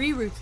Reroute.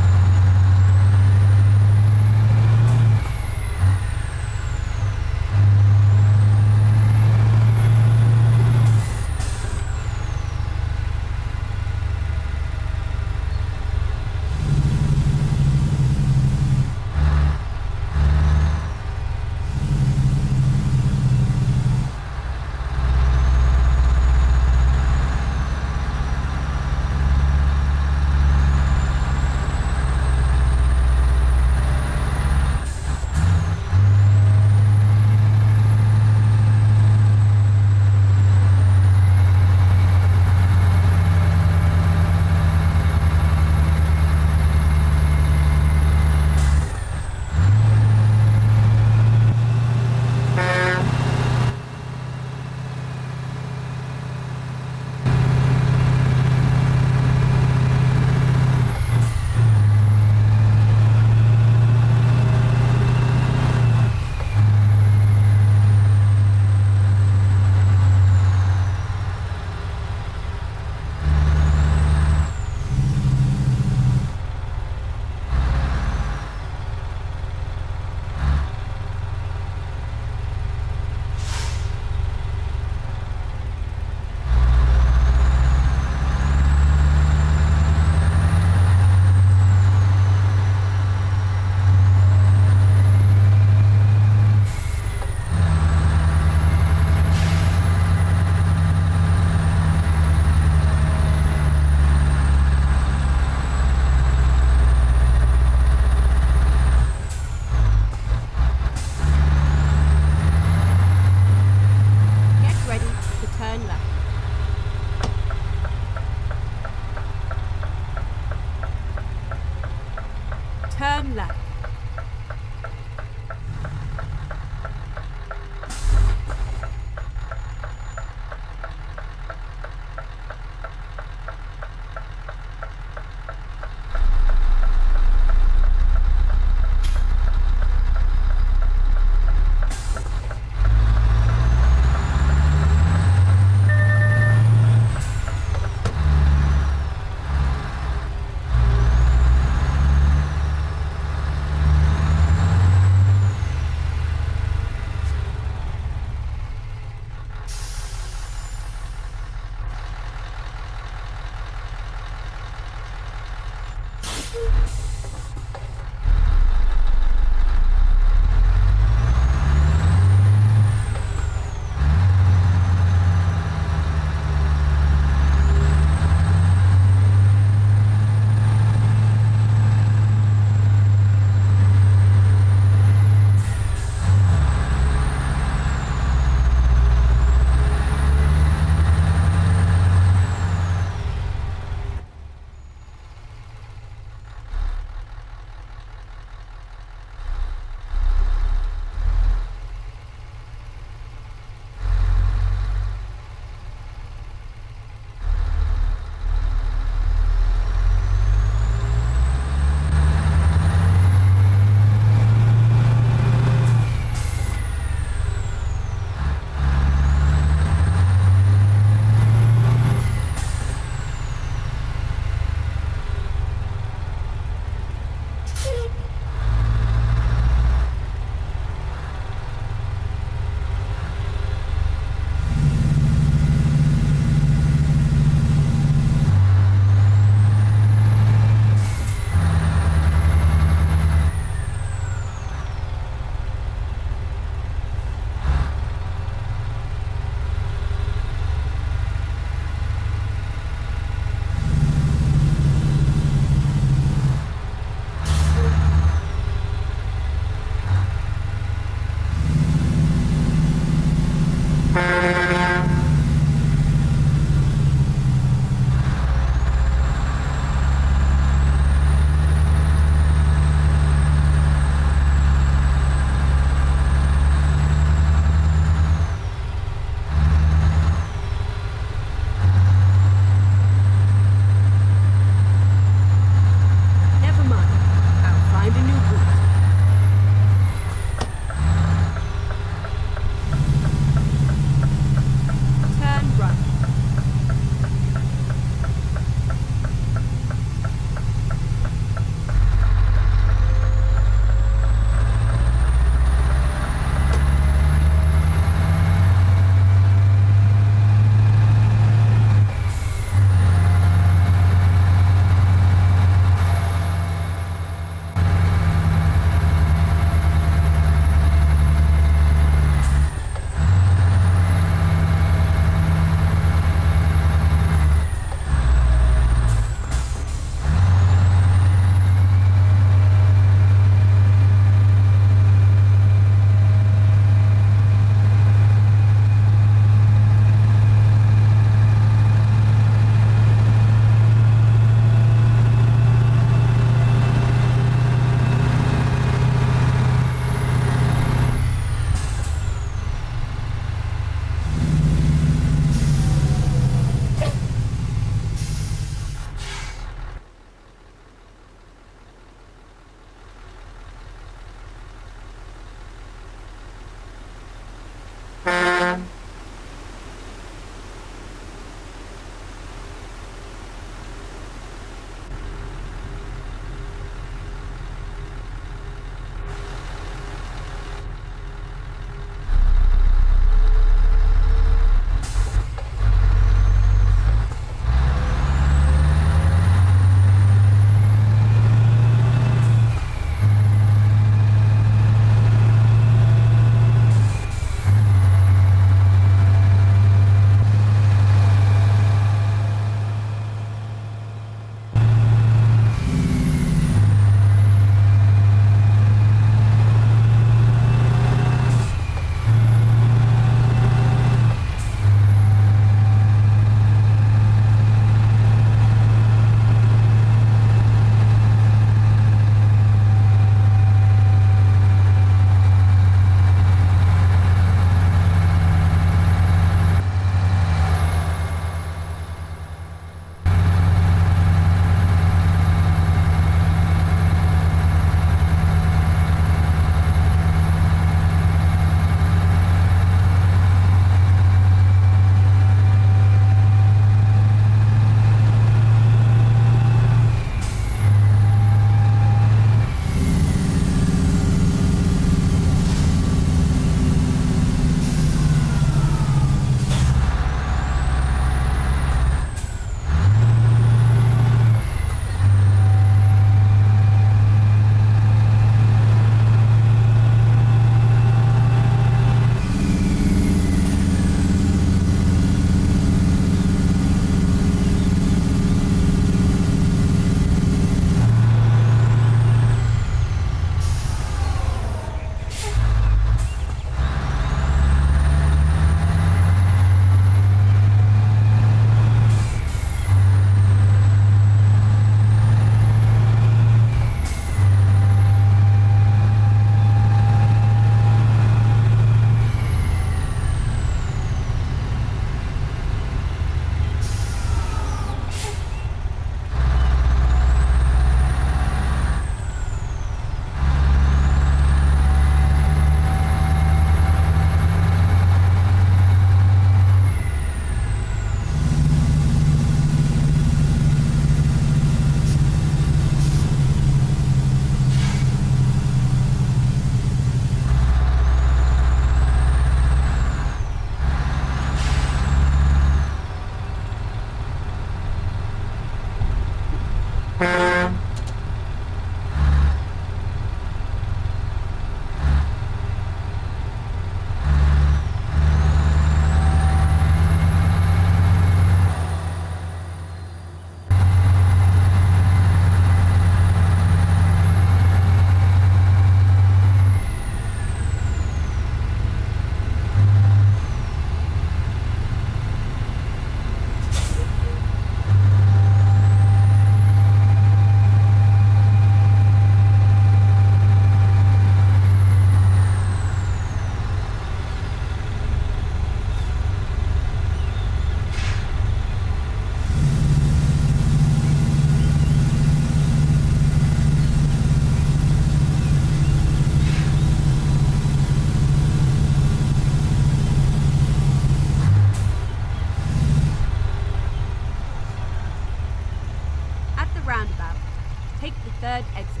third exit.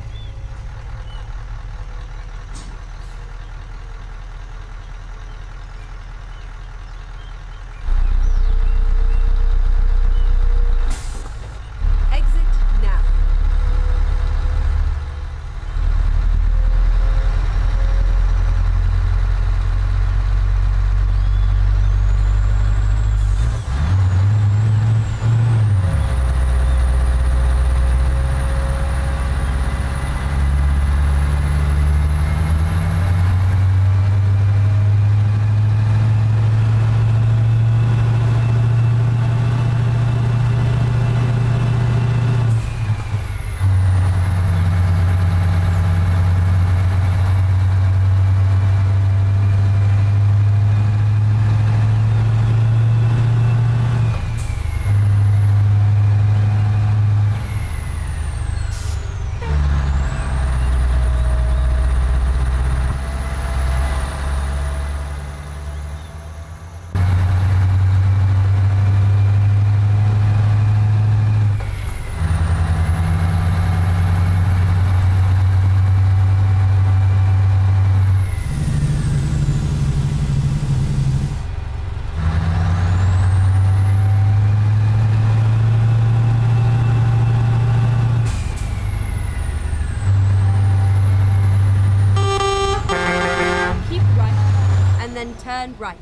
right.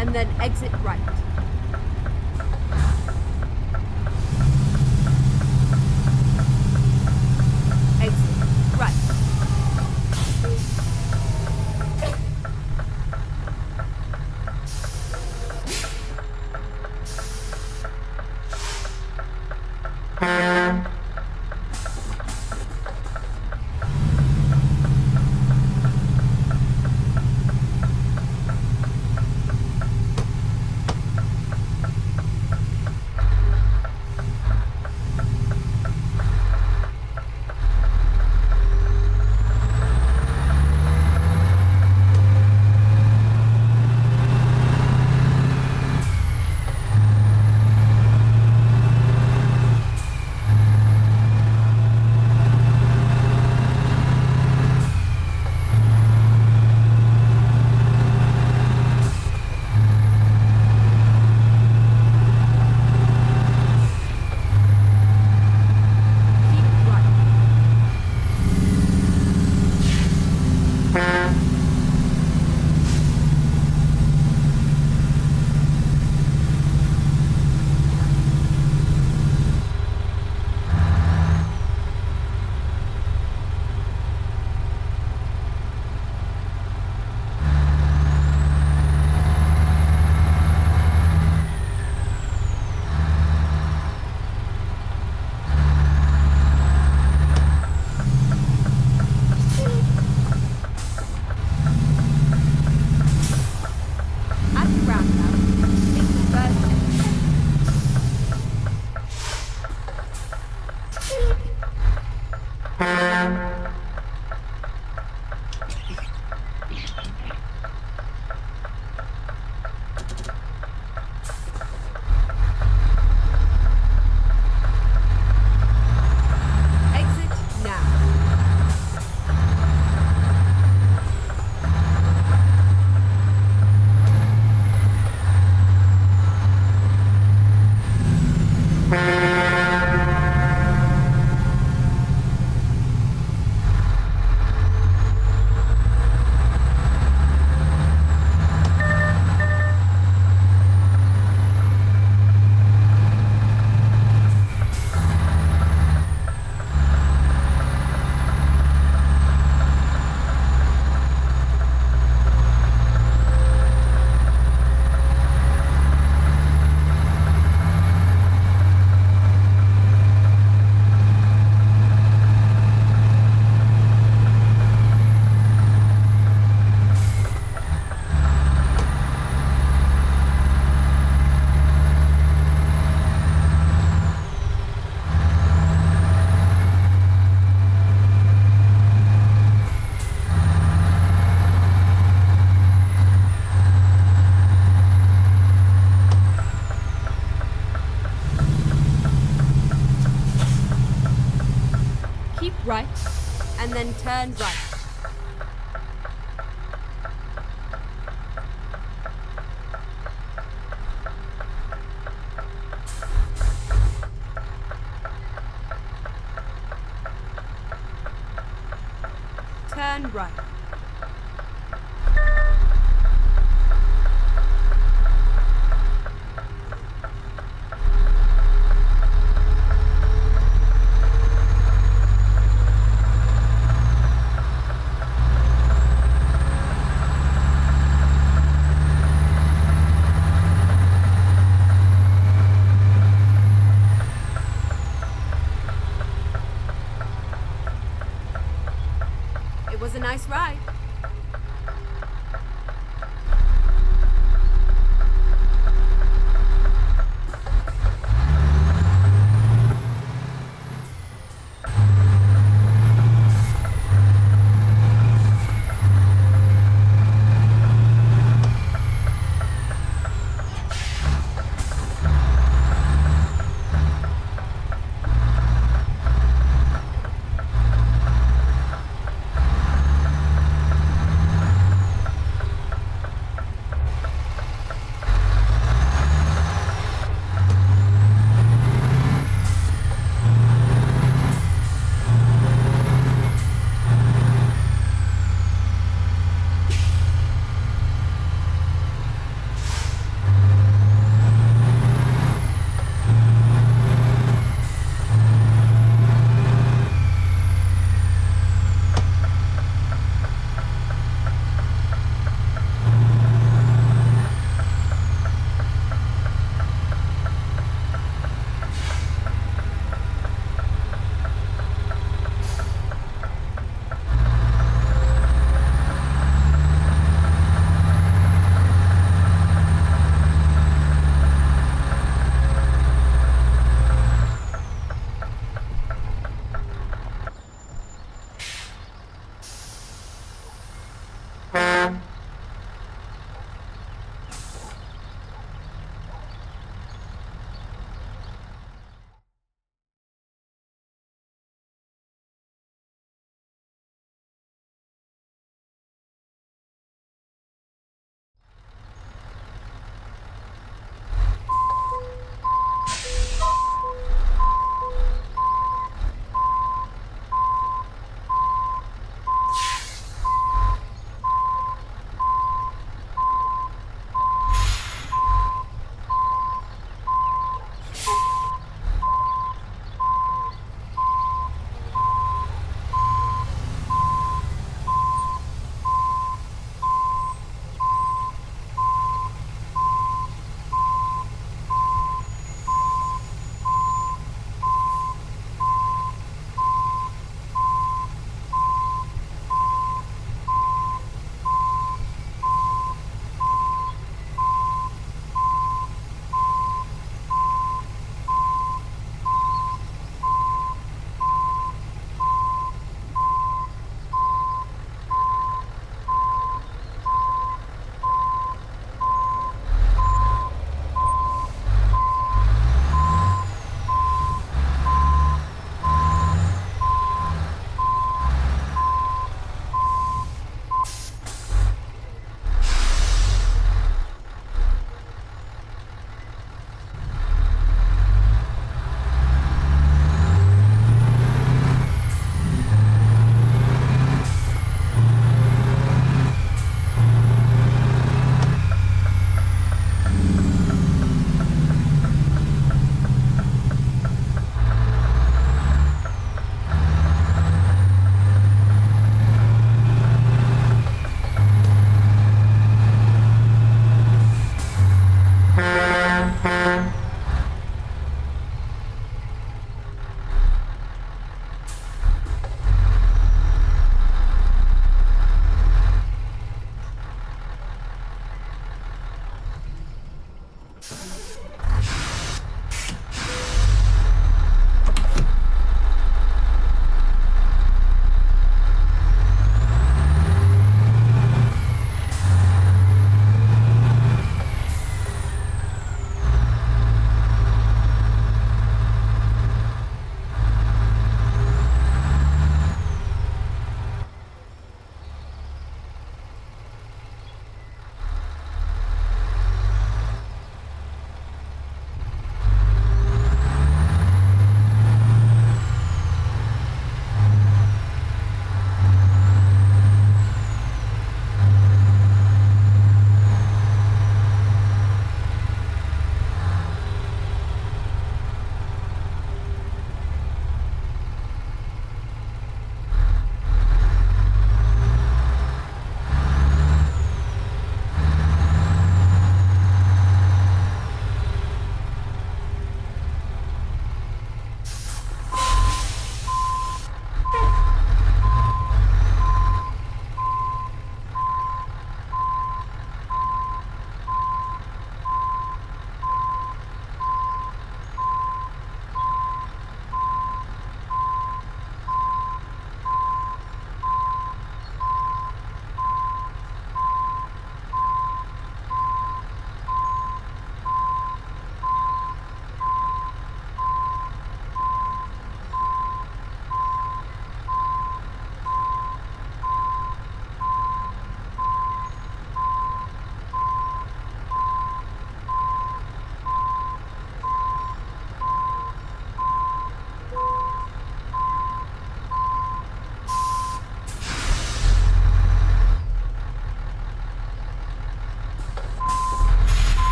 and then exit right. Then turn right.